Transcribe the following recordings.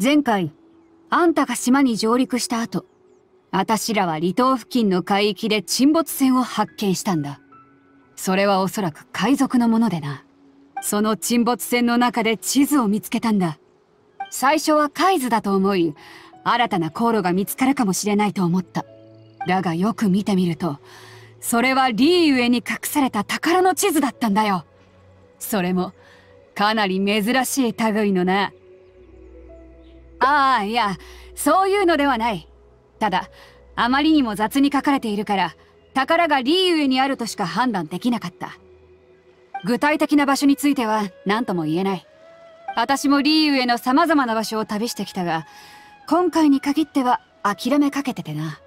前回、あんたが島に上陸した後、私らは離島付近の海域で沈没船を発見したんだ。それはおそらく海賊のものでな。その沈没船の中で地図を見つけたんだ。最初は海図だと思い、新たな航路が見つかるかもしれないと思った。だがよく見てみると、それはリーウェに隠された宝の地図だったんだよ。それも、かなり珍しい類のな。ああ、いや、そういうのではない。ただ、あまりにも雑に書かれているから、宝がリーウェにあるとしか判断できなかった。具体的な場所については何とも言えない。私もリーウェの様々な場所を旅してきたが、今回に限っては諦めかけててな。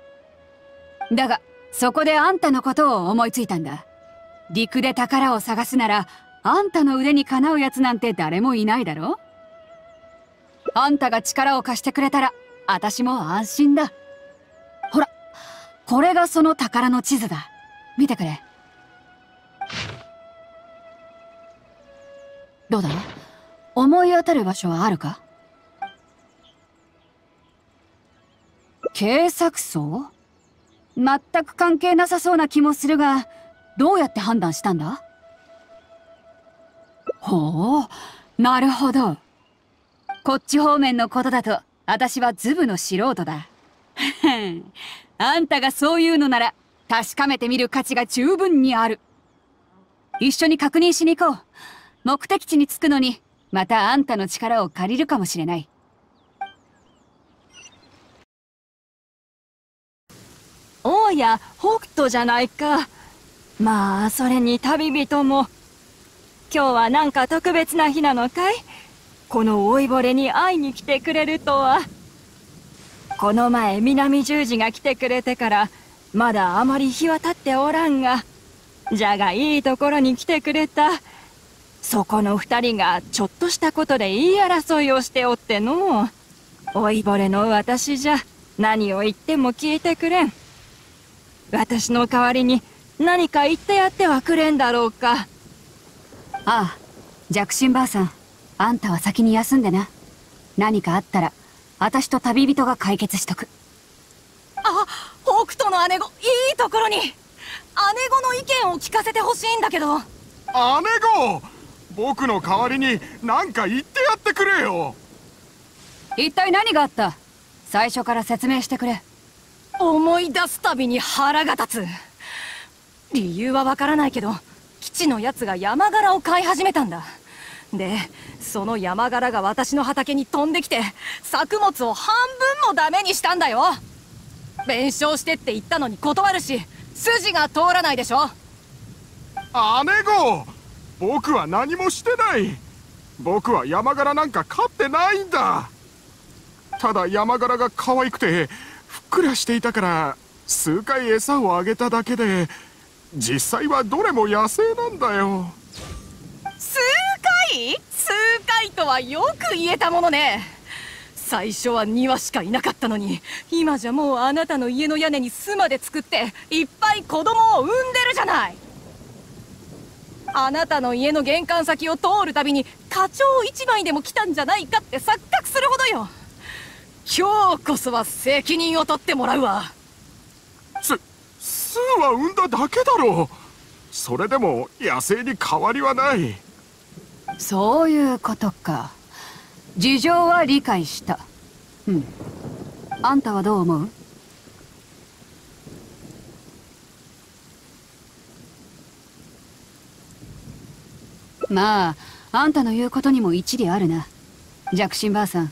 だが、そこであんたのことを思いついたんだ。陸で宝を探すなら、あんたの腕にかなうやつなんて誰もいないだろあんたが力を貸してくれたら、私も安心だ。ほら、これがその宝の地図だ。見てくれ。どうだ？思い当たる場所はあるか？警察層全く関係なさそうな気もするが、どうやって判断したんだ？ほう、なるほど。こっち方面のことだと、私はズブの素人だ。あんたがそういうのなら、確かめてみる価値が十分にある。一緒に確認しに行こう。目的地に着くのに、またあんたの力を借りるかもしれない。おや、北斗じゃないか。まあ、それに旅人も。今日はなんか特別な日なのかい？この老いぼれに会いに来てくれるとは。この前、南十字が来てくれてから、まだあまり日は経っておらんが、じゃがいいところに来てくれた。そこの二人がちょっとしたことで言い争いをしておっての老いぼれの私じゃ何を言っても聞いてくれん私の代わりに何か言ってやってはくれんだろうかああ弱心ばあさんあんたは先に休んでな。何かあったら私と旅人が解決しとく。あ北斗の姉子いいところに。姉子の意見を聞かせてほしいんだけど。姉子僕の代わりに何か言ってやってくれよ。一体何があった？最初から説明してくれ。思い出すたびに腹が立つ。理由はわからないけど基地のやつが山柄を買い始めたんだでその山柄が私の畑に飛んできて作物を半分もダメにしたんだよ。弁償してって言ったのに断るし筋が通らないでしょ。姉子僕は何もしてない。僕は山柄なんか飼ってないんだ。ただ山柄が可愛くてふっくらしていたから数回餌をあげただけで実際はどれも野生なんだよ。数回数回とはよく言えたものね。最初は2羽しかいなかったのに今じゃもうあなたの家の屋根に巣まで作っていっぱい子供を産んでるじゃない。あなたの家の玄関先を通るたびに課長一枚でも来たんじゃないかって錯覚するほどよ。今日こそは責任を取ってもらうわ。すスーは産んだだけだろう。それでも野生に変わりはない。そういうことか事情は理解したうんあんたはどう思う？まあ、あんたの言うことにも一理あるな。弱心ばあさん。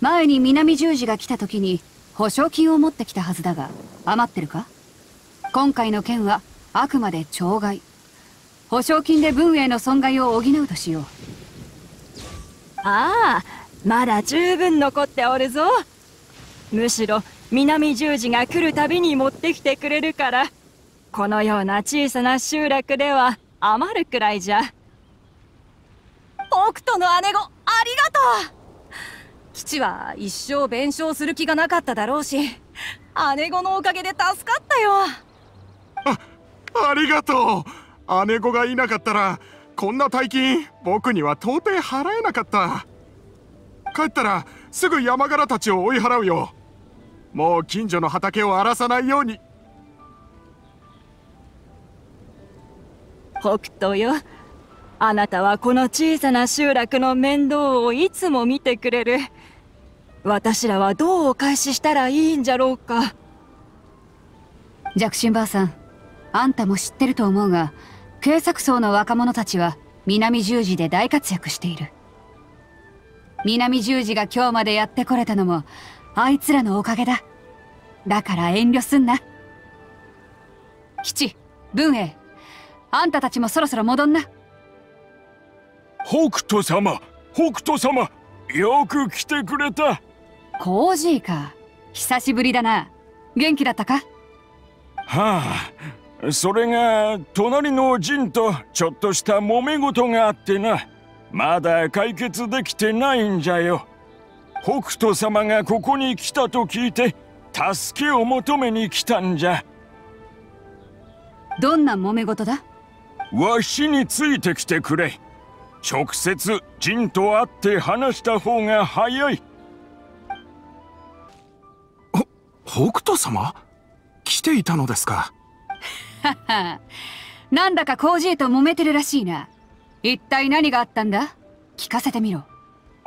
前に南十字が来た時に保証金を持ってきたはずだが、余ってるか？今回の件はあくまで懲戒。保証金で文営の損害を補うとしよう。ああ、まだ十分残っておるぞ。むしろ南十字が来るたびに持ってきてくれるから、このような小さな集落では余るくらいじゃ。北斗の姉子ありがとう基地は一生弁償する気がなかっただろうし姉子のおかげで助かったよあありがとう姉子がいなかったらこんな大金僕には到底払えなかった。帰ったらすぐ山柄たちを追い払うよ。もう近所の畑を荒らさないように。北斗よ。あなたはこの小さな集落の面倒をいつも見てくれる。私らはどうお返ししたらいいんじゃろうか。ジャクシンばあさんあんたも知ってると思うが警察層の若者たちは南十字で大活躍している。南十字が今日までやってこれたのもあいつらのおかげだ。だから遠慮すんな。吉文英あんたたちもそろそろ戻んな。北斗様北斗様よく来てくれた。コージーか。久しぶりだな。元気だったか？はあそれが隣の陣とちょっとした揉め事があってな。まだ解決できてないんじゃよ。北斗様がここに来たと聞いて助けを求めに来たんじゃ。どんな揉め事だ？わしについてきてくれ。直接陣と会って話した方が早い。北斗様？来ていたのですか なんだかコージーと揉めてるらしいな。一体何があったんだ？聞かせてみろ。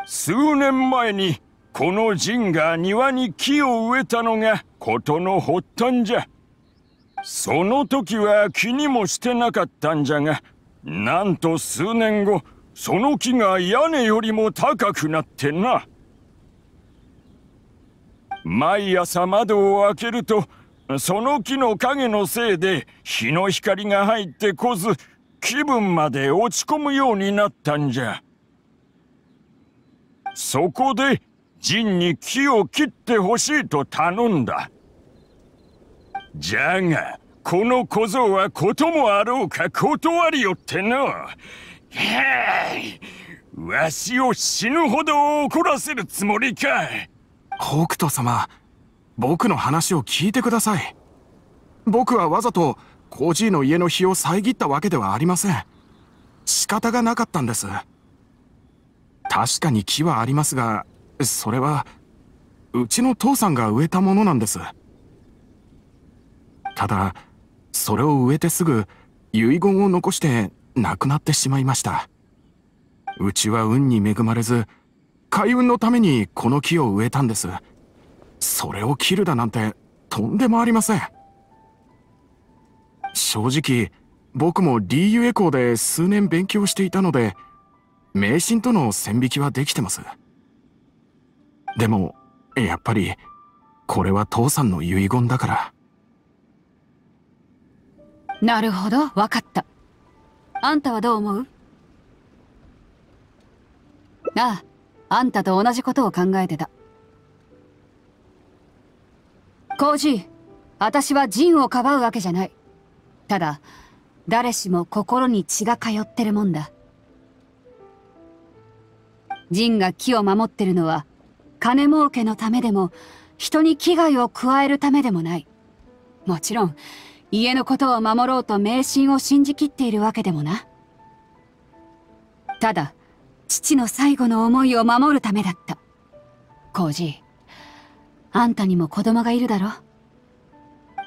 数年前にこの陣が庭に木を植えたのが事の発端じゃ。その時は気にもしてなかったんじゃがなんと数年後その木が屋根よりも高くなってな。毎朝窓を開けるとその木の影のせいで日の光が入ってこず気分まで落ち込むようになったんじゃ。そこで陣に木を切ってほしいと頼んだ。じゃがこの小僧はこともあろうか断りよってのわしを死ぬほど怒らせるつもりか。北斗様僕の話を聞いてください。僕はわざとコージーの家の火を遮ったわけではありません。仕方がなかったんです。確かに木はありますがそれはうちの父さんが植えたものなんです。ただそれを植えてすぐ遺言を残して亡くなってしまいました。うちは運に恵まれず開運のためにこの木を植えたんです。それを切るだなんてとんでもありません。正直僕も DU エコーで数年勉強していたので迷信との線引きはできてます。でもやっぱりこれは父さんの遺言だから。なるほど分かった。あんたはどう思う？あああんたと同じことを考えてた。コージー私はジンをかばうわけじゃない。ただ誰しも心に血が通ってるもんだ。ジンが木を守ってるのは金儲けのためでも人に危害を加えるためでもない。もちろん家のことを守ろうと迷信を信じきっているわけでもな。ただ父の最後の思いを守るためだった。コージーあんたにも子供がいるだろ？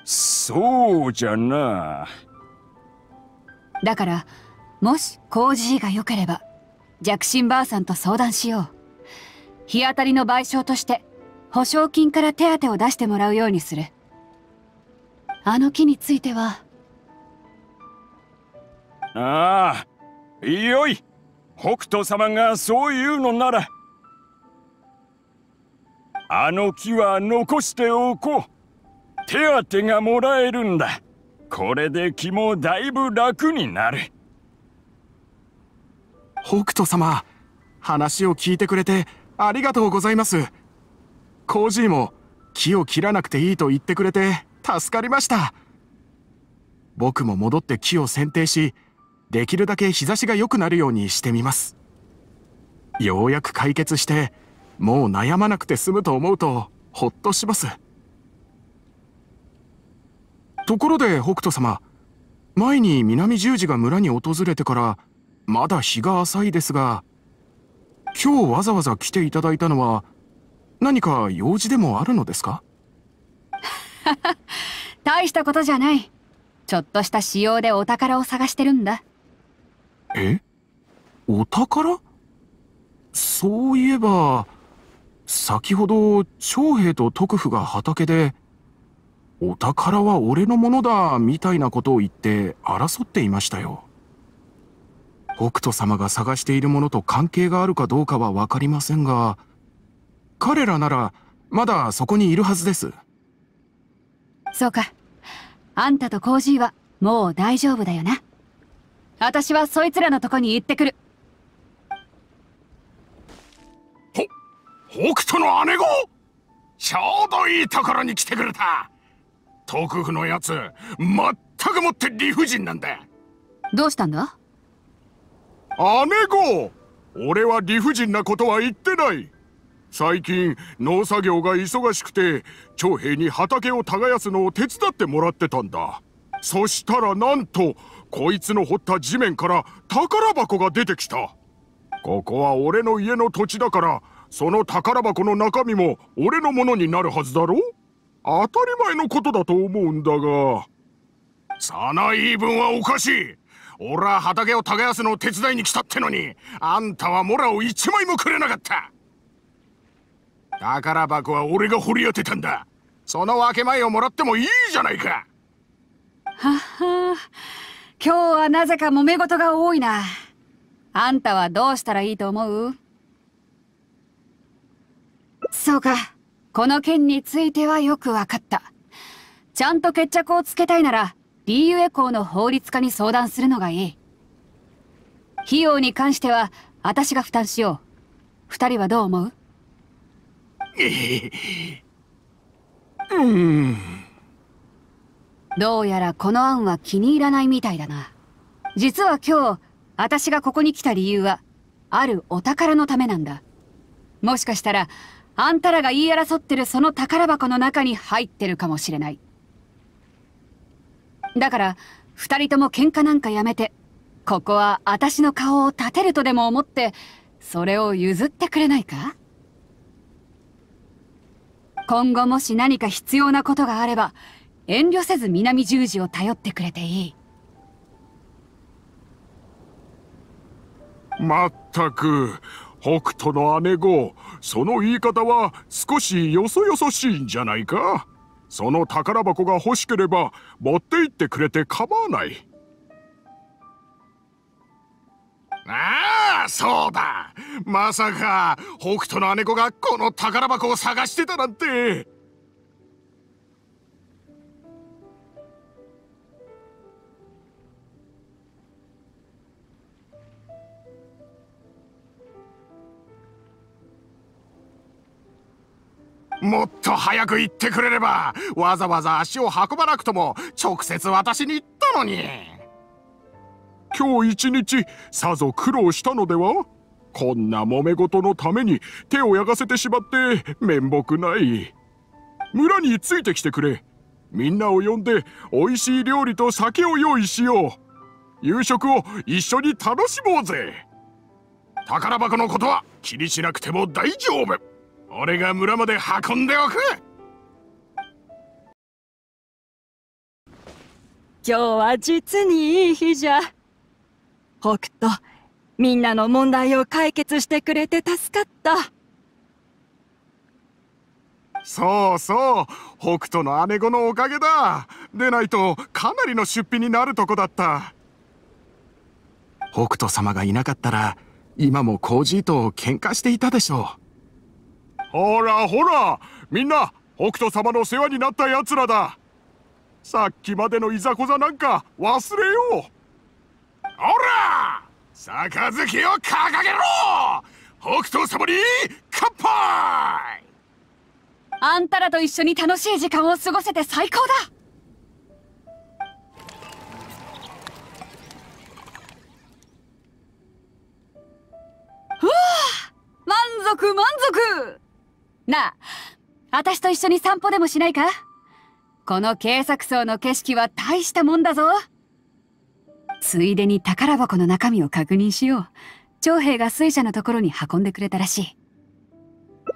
そうじゃな。だからもしコージーが良ければ弱心ばあさんと相談しよう。日当たりの賠償として保証金から手当を出してもらうようにする。あの木については。ああいよい。北斗様がそう言うのならあの木は残しておこう。手当がもらえるんだ。これで気もだいぶ楽になる。北斗様話を聞いてくれてありがとうございます。コージーも木を切らなくていいと言ってくれて助かりました。僕も戻って木を剪定しできるだけ日差しが良くなるようにしてみます。ようやく解決してもう悩まなくて済むと思うとほっとします。ところで北斗様前に南十字が村に訪れてからまだ日が浅いですが今日わざわざ来ていただいたのは何か用事でもあるのですか？大したことじゃない。ちょっとした仕様でお宝を探してるんだ。え？お宝？そういえば先ほど長兵と徳府が畑でお宝は俺のものだみたいなことを言って争っていましたよ。北斗様が探しているものと関係があるかどうかは分かりませんが彼らならまだそこにいるはずです。そうか。あんたとコージーはもう大丈夫だよな。私はそいつらのとこに行ってくる。北斗の姉子ちょうどいいところに来てくれた。徳府のやつ全くもって理不尽なんだ。どうしたんだ？姉子俺は理不尽なことは言ってない。最近農作業が忙しくて長兵に畑を耕すのを手伝ってもらってたんだ。そしたらなんとこいつの掘った地面から宝箱が出てきた。ここは俺の家の土地だからその宝箱の中身も俺のものになるはずだろ？当たり前のことだと思うんだが。その言い分はおかしい。俺は畑を耕すのを手伝いに来たってのにあんたはモラを一枚もくれなかった。宝箱は俺が掘り当てたんだ。その分け前をもらってもいいじゃないか。はっは。今日はなぜか揉め事が多いな。あんたはどうしたらいいと思う？そうか。この件についてはよくわかった。ちゃんと決着をつけたいならリーユエ校の法律家に相談するのがいい。費用に関しては私が負担しよう。二人はどう思う？うん。どうやらこの案は気に入らないみたいだな。実は今日私がここに来た理由はあるお宝のためなんだ。もしかしたらあんたらが言い争ってるその宝箱の中に入ってるかもしれない。だから二人とも喧嘩なんかやめてここは私の顔を立てるとでも思ってそれを譲ってくれないか？今後もし何か必要なことがあれば遠慮せず南十字を頼ってくれていい。まったく北斗の姉子その言い方は少しよそよそしいんじゃないか？その宝箱が欲しければ持って行ってくれて構わない。ああそうだ。まさか北斗の姉子がこの宝箱を探してたなんて。もっと早く言ってくれればわざわざ足を運ばなくとも直接私に言ったのに。今日一日さぞ苦労したのでは？こんな揉め事のために手を焼かせてしまって面目ない。村についてきてくれ。みんなを呼んで美味しい料理と酒を用意しよう。夕食を一緒に楽しもうぜ。宝箱のことは気にしなくても大丈夫。俺が村まで運んでおく。今日は実にいい日じゃ。北斗みんなの問題を解決してくれて助かった。そうそう北斗の姉子のおかげだ。でないとかなりの出費になるとこだった。北斗様がいなかったら今もコージーと喧嘩していたでしょうほらほらみんな北斗様の世話になった奴らだ。さっきまでのいざこざなんか忘れよう。ほら杯を掲げろ。北斗様に乾杯。あんたらと一緒に楽しい時間を過ごせて最高だ。ふわ満足満足。なあ私と一緒に散歩でもしないか？この警察層の景色は大したもんだぞ。ついでに宝箱の中身を確認しよう。長兵が水車のところに運んでくれたらしい。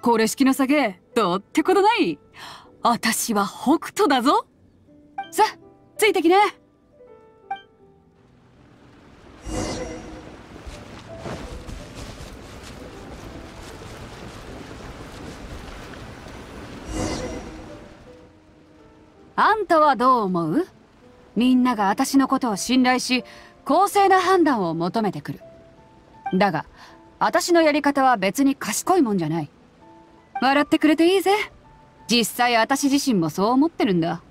これ式の酒どうってことない。私は北斗だぞ。さあついてきなあんたはどう思う？みんなが私のことを信頼し公正な判断を求めてくる。だが私のやり方は別に賢いもんじゃない。笑ってくれていいぜ。実際私自身もそう思ってるんだ。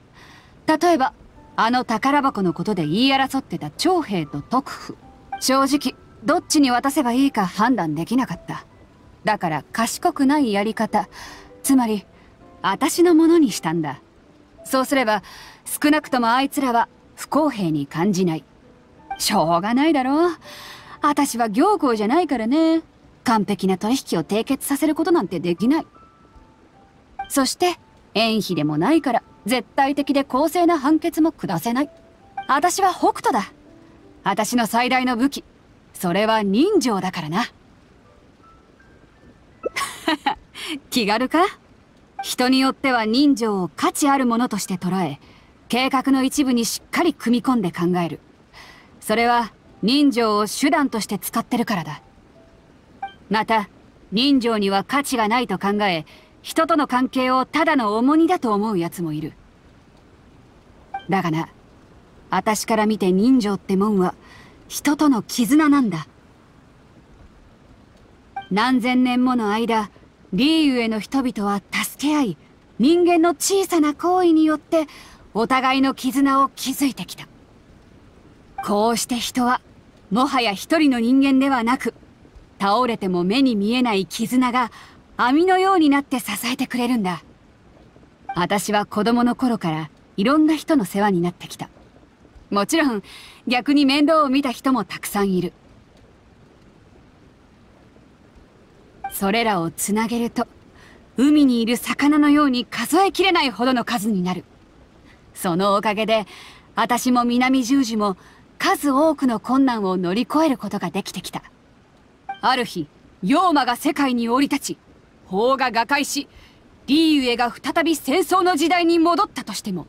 例えばあの宝箱のことで言い争ってた長兵と徳府正直どっちに渡せばいいか判断できなかった。だから賢くないやり方。つまり私のものにしたんだ。そうすれば少なくともあいつらは不公平に感じない。しょうがないだろ。う私は行幸じゃないからね。完璧な取引を締結させることなんてできない。そして縁費でもないから絶対的で公正な判決も下せない。私は北斗だ。私の最大の武器。それは人情だからな。気軽か？人によっては人情を価値あるものとして捉え計画の一部にしっかり組み込んで考える。それは人情を手段として使ってるからだ。また人情には価値がないと考え人との関係をただの重荷だと思う奴もいる。だがな私から見て人情ってもんは人との絆なんだ。何千年もの間リーユへの人々は助け合い人間の小さな行為によってお互いの絆を築いてきた。こうして人はもはや一人の人間ではなく倒れても目に見えない絆が網のようになって支えてくれるんだ。私は子供の頃からいろんな人の世話になってきた。もちろん逆に面倒を見た人もたくさんいる。それらをつなげると海にいる魚のように数えきれないほどの数になる。そのおかげで私も南十字も数多くの困難を乗り越えることができてきた。ある日妖魔が世界に降り立ち法が瓦解しリーユエが再び戦争の時代に戻ったとしても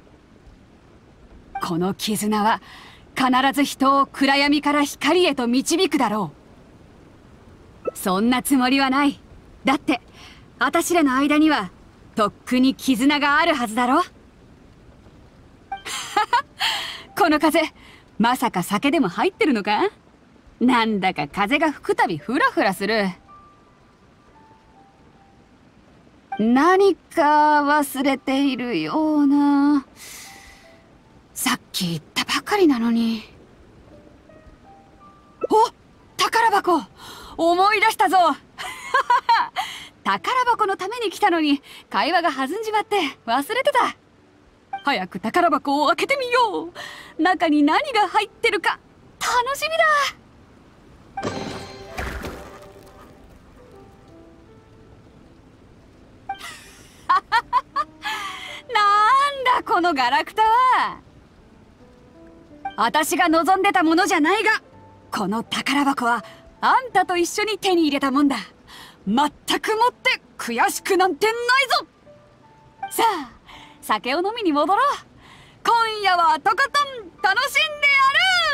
この絆は必ず人を暗闇から光へと導くだろう。そんなつもりはない。だって私らの間にはとっくに絆があるはずだろ。この風まさか酒でも入ってるのか？なんだか風が吹くたびフラフラする。何か忘れているような。さっき言ったばかりなのに。お宝箱。思い出したぞ。宝箱のために来たのに会話が弾んじまって忘れてた。早く宝箱を開けてみよう。中に何が入ってるか楽しみだ。なんだこのガラクタは。私が望んでたものじゃないがこの宝箱はあんたと一緒に手に入れたもんだ。全くもって悔しくなんてないぞ。さあ酒を飲みに戻ろう。今夜はとことん楽しんでやる。